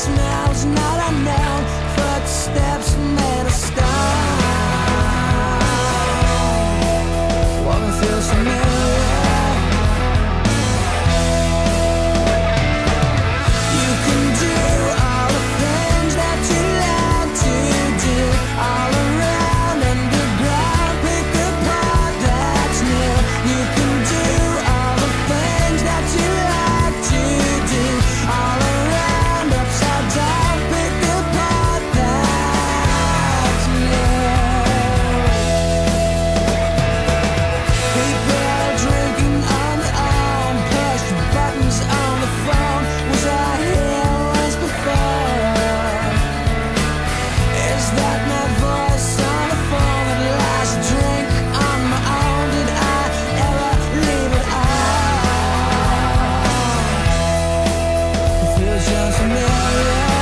smells not unknown. Footsteps made of stone. All?